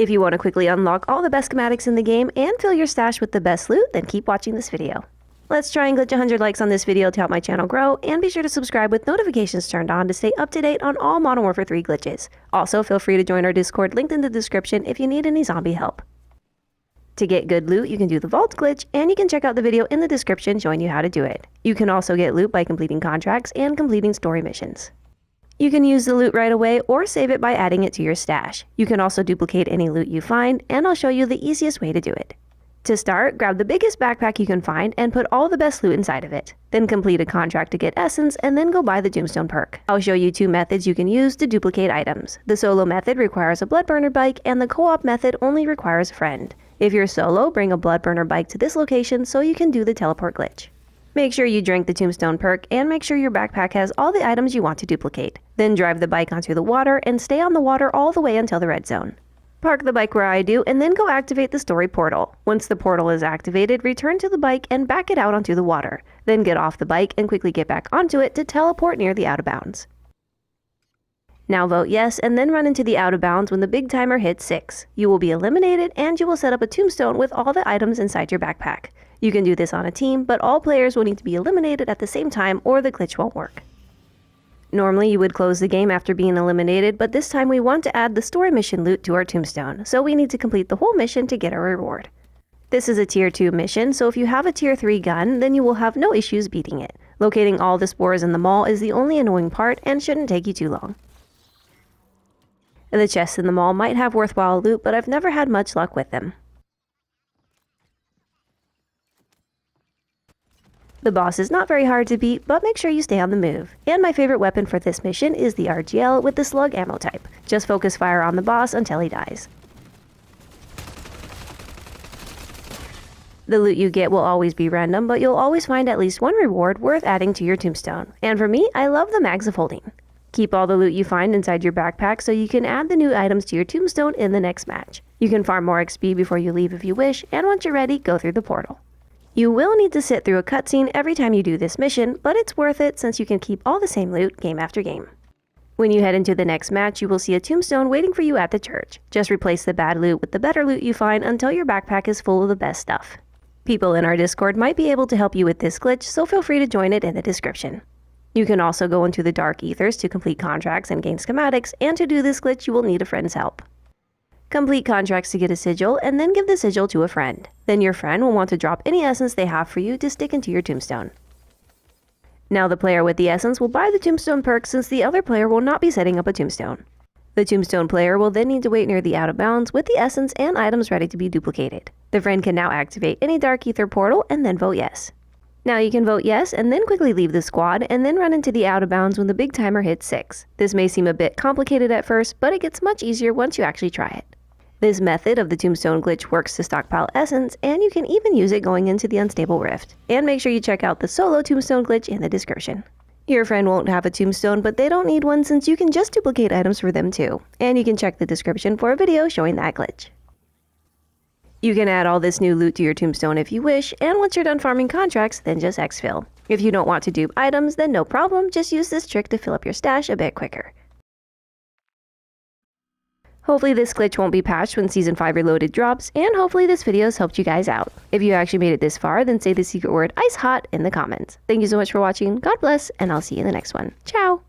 If you want to quickly unlock all the best schematics in the game and fill your stash with the best loot, then keep watching this video. Let's try and glitch 100 likes on this video to help my channel grow, and be sure to subscribe with notifications turned on to stay up to date on all Modern Warfare 3 glitches. Also, feel free to join our Discord linked in the description if you need any zombie help. To get good loot, you can do the Vault glitch, and you can check out the video in the description showing you how to do it. You can also get loot by completing contracts and completing story missions. You can use the loot right away or save it by adding it to your stash. You can also duplicate any loot you find, and I'll show you the easiest way to do it. To start, grab the biggest backpack you can find and put all the best loot inside of it. Then complete a contract to get essence and then go buy the tombstone perk. I'll show you two methods you can use to duplicate items. The solo method requires a bloodburner bike and the co-op method only requires a friend. If you're solo, bring a bloodburner bike to this location so you can do the teleport glitch. Make sure you drink the tombstone perk and make sure your backpack has all the items you want to duplicate. Then drive the bike onto the water and stay on the water all the way until the red zone. Park the bike where I do and then go activate the story portal. Once the portal is activated, return to the bike and back it out onto the water. Then get off the bike and quickly get back onto it to teleport near the out of bounds. Now vote yes and then run into the out of bounds when the big timer hits 6. You will be eliminated and you will set up a tombstone with all the items inside your backpack. You can do this on a team, but all players will need to be eliminated at the same time or the glitch won't work. Normally you would close the game after being eliminated, but this time we want to add the story mission loot to our tombstone, so we need to complete the whole mission to get our reward. This is a tier 2 mission, so if you have a tier 3 gun, then you will have no issues beating it. Locating all the spores in the mall is the only annoying part and shouldn't take you too long. The chests in the mall might have worthwhile loot, but I've never had much luck with them. The boss is not very hard to beat, but make sure you stay on the move. And my favorite weapon for this mission is the RGL with the slug ammo type. Just focus fire on the boss until he dies. The loot you get will always be random, but you'll always find at least one reward worth adding to your tombstone. And for me, I love the mags of holding. Keep all the loot you find inside your backpack so you can add the new items to your tombstone in the next match. You can farm more XP before you leave if you wish, and once you're ready, go through the portal. You will need to sit through a cutscene every time you do this mission, but it's worth it since you can keep all the same loot game after game. When you head into the next match, you will see a tombstone waiting for you at the church. Just replace the bad loot with the better loot you find until your backpack is full of the best stuff. People in our Discord might be able to help you with this glitch, so feel free to join it in the description. You can also go into the Dark Aethers to complete contracts and gain schematics, and to do this glitch you will need a friend's help. Complete contracts to get a sigil, and then give the sigil to a friend. Then your friend will want to drop any essence they have for you to stick into your tombstone. Now the player with the essence will buy the tombstone perk since the other player will not be setting up a tombstone. The tombstone player will then need to wait near the out of bounds with the essence and items ready to be duplicated. The friend can now activate any Dark Aether portal and then vote yes. Now you can vote yes and then quickly leave the squad and then run into the out of bounds when the big timer hits 6. This may seem a bit complicated at first, but it gets much easier once you actually try it. This method of the tombstone glitch works to stockpile essence, and you can even use it going into the unstable rift. And make sure you check out the solo tombstone glitch in the description. Your friend won't have a tombstone, but they don't need one since you can just duplicate items for them too. And you can check the description for a video showing that glitch. You can add all this new loot to your tombstone if you wish, and once you're done farming contracts, then just exfil. If you don't want to dupe items, then no problem, just use this trick to fill up your stash a bit quicker. Hopefully this glitch won't be patched when Season 5 Reloaded drops, and hopefully this video has helped you guys out. If you actually made it this far, then say the secret word ICE HOT in the comments. Thank you so much for watching, God bless, and I'll see you in the next one. Ciao!